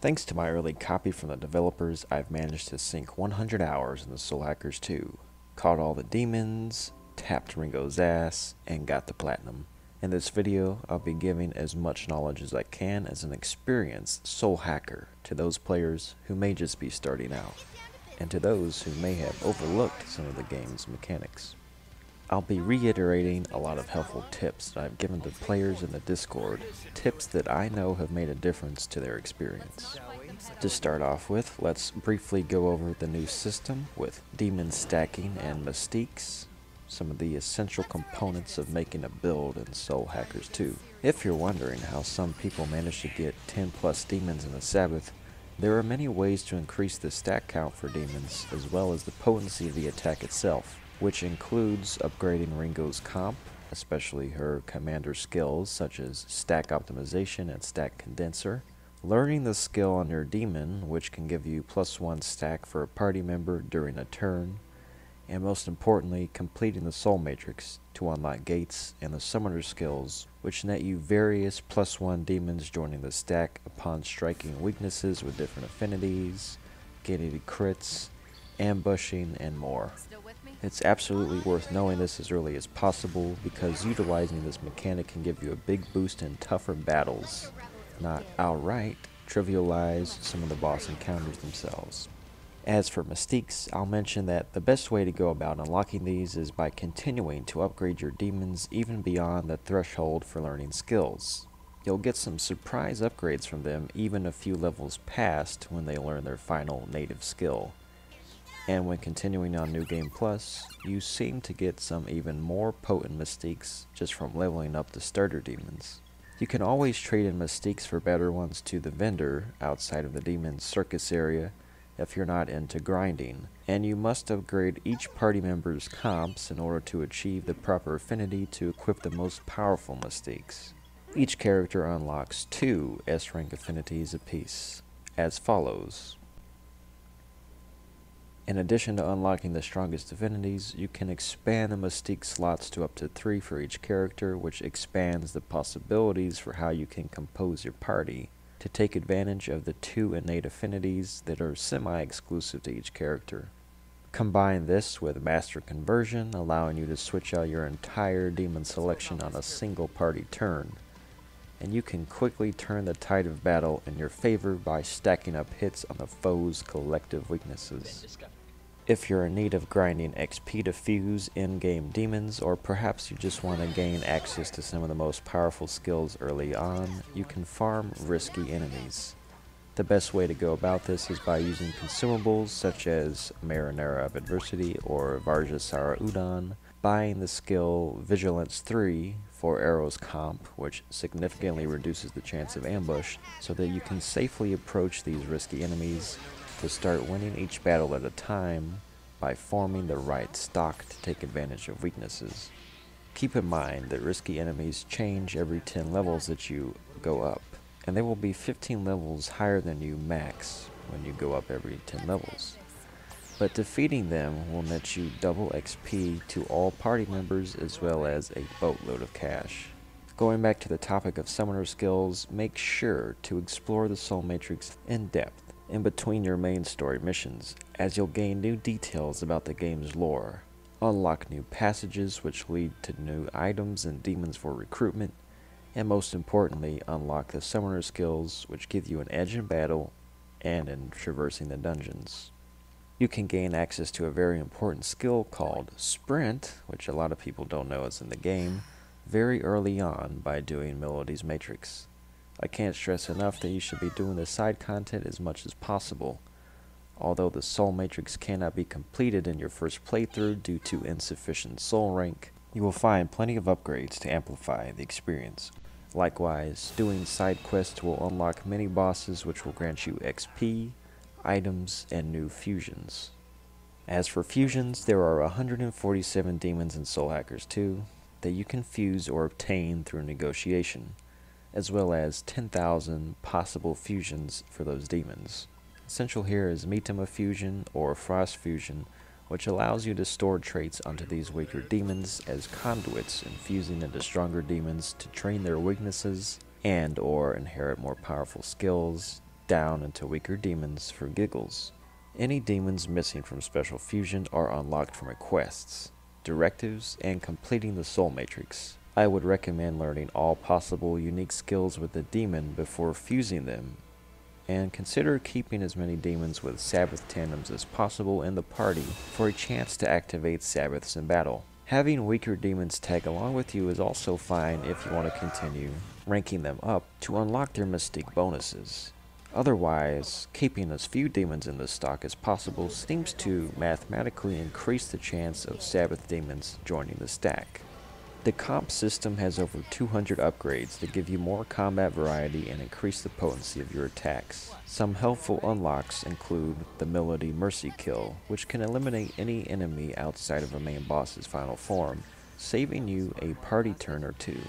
Thanks to my early copy from the developers, I've managed to sink 100 hours in the Soul Hackers 2, caught all the demons, tapped Ringo's ass, and got the platinum. In this video, I'll be giving as much knowledge as I can as an experienced Soul Hacker to those players who may just be starting out, and to those who may have overlooked some of the game's mechanics. I'll be reiterating a lot of helpful tips that I've given to players in the Discord, tips that I know have made a difference to their experience. To start off with, let's briefly go over the new system with demon stacking and mystiques, some of the essential components of making a build in Soul Hackers 2. If you're wondering how some people manage to get 10 plus demons in a Sabbath, there are many ways to increase the stack count for demons, as well as the potency of the attack itself which includes upgrading Ringo's comp, especially her commander skills such as stack optimization and stack condenser, learning the skill on your demon, which can give you plus one stack for a party member during a turn, and most importantly, completing the soul matrix to unlock gates and the summoner skills, which net you various plus one demons joining the stack upon striking weaknesses with different affinities, getting crits, ambushing, and more. It's absolutely worth knowing this as early as possible because utilizing this mechanic can give you a big boost in tougher battles, not outright trivialize some of the boss encounters themselves. As for mystiques, I'll mention that the best way to go about unlocking these is by continuing to upgrade your demons even beyond the threshold for learning skills. You'll get some surprise upgrades from them even a few levels past when they learn their final native skill. And when continuing on New Game Plus, you seem to get some even more potent mystiques just from leveling up the starter demons. You can always trade in mystiques for better ones to the vendor outside of the demon's circus area if you're not into grinding, and you must upgrade each party member's comps in order to achieve the proper affinity to equip the most powerful mystiques. Each character unlocks two S-rank affinities apiece, as follows. In addition to unlocking the strongest divinities, you can expand the Mystique slots to up to 3 for each character, which expands the possibilities for how you can compose your party to take advantage of the two innate affinities that are semi-exclusive to each character. Combine this with Master Conversion, allowing you to switch out your entire demon selection on a single party turn, and you can quickly turn the tide of battle in your favor by stacking up hits on the foe's collective weaknesses. If you're in need of grinding XP to fuse in-game demons, or perhaps you just want to gain access to some of the most powerful skills early on, you can farm risky enemies. The best way to go about this is by using consumables such as Marinara of Adversity or Vajrasara Udon, buying the skill Vigilance 3 for Arrow's comp, which significantly reduces the chance of ambush, so that you can safely approach these risky enemies to start winning each battle at a time by forming the right stock to take advantage of weaknesses. Keep in mind that risky enemies change every 10 levels that you go up, and they will be 15 levels higher than you max when you go up every 10 levels. But defeating them will net you double XP to all party members as well as a boatload of cash. Going back to the topic of summoner skills, make sure to explore the Soul Matrix in depth in between your main story missions, as you'll gain new details about the game's lore, unlock new passages which lead to new items and demons for recruitment, and most importantly, unlock the summoner skills which give you an edge in battle and in traversing the dungeons. You can gain access to a very important skill called Sprint, which a lot of people don't know is in the game, very early on by doing Milady's Matrix. I can't stress enough that you should be doing the side content as much as possible. Although the Soul Matrix cannot be completed in your first playthrough due to insufficient soul rank, you will find plenty of upgrades to amplify the experience. Likewise, doing side quests will unlock many bosses which will grant you XP, items, and new fusions. As for fusions, there are 147 demons in Soul Hackers 2 that you can fuse or obtain through negotiation as well as 10,000 possible fusions for those demons. Essential here is Mitama Fusion or Frost Fusion, which allows you to store traits onto these weaker demons as conduits, infusing into stronger demons to train their weaknesses and or inherit more powerful skills, down into weaker demons for giggles. Any demons missing from Special Fusion are unlocked from quests, directives, and completing the Soul Matrix. I would recommend learning all possible unique skills with the demon before fusing them, and consider keeping as many demons with Sabbath tandems as possible in the party for a chance to activate Sabbaths in battle. Having weaker demons tag along with you is also fine if you want to continue ranking them up to unlock their mystique bonuses. Otherwise, keeping as few demons in the stock as possible seems to mathematically increase the chance of Sabbath demons joining the stack. The comp system has over 200 upgrades that give you more combat variety and increase the potency of your attacks. Some helpful unlocks include the Milady Mercy Kill, which can eliminate any enemy outside of a main boss's final form, saving you a party turn or two.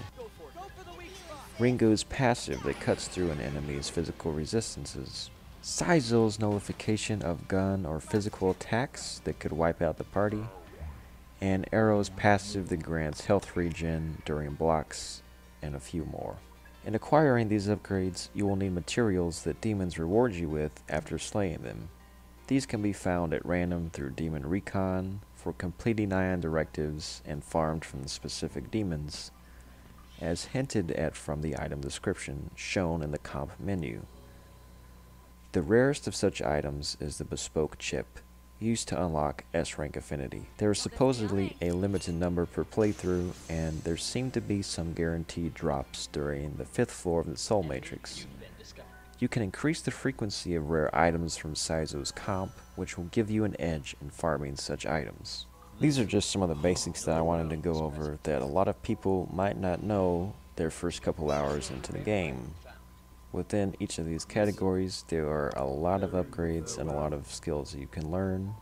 Ringo's passive that cuts through an enemy's physical resistances. Saizo's nullification of gun or physical attacks that could wipe out the party. And Arrow's passive that grants health regen during blocks, and a few more. In acquiring these upgrades, you will need materials that demons reward you with after slaying them. These can be found at random through Demon Recon, for completing Aion directives, and farmed from the specific demons, as hinted at from the item description shown in the comp menu. The rarest of such items is the bespoke chip, used to unlock S-rank affinity. There is supposedly a limited number per playthrough, and there seem to be some guaranteed drops during the fifth floor of the Soul Matrix. You can increase the frequency of rare items from Saizo's comp, which will give you an edge in farming such items. These are just some of the basics that I wanted to go over that a lot of people might not know their first couple hours into the game. Within each of these categories, there are a lot of upgrades and a lot of skills you can learn.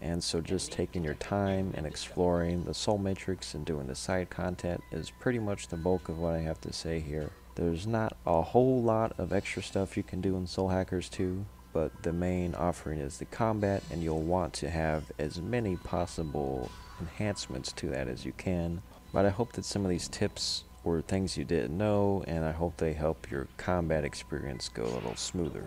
And so just taking your time and exploring the Soul Matrix and doing the side content is pretty much the bulk of what I have to say here. There's not a whole lot of extra stuff you can do in Soul Hackers 2, but the main offering is the combat and you'll want to have as many possible enhancements to that as you can. But I hope that some of these tips were things you didn't know and I hope they help your combat experience go a little smoother.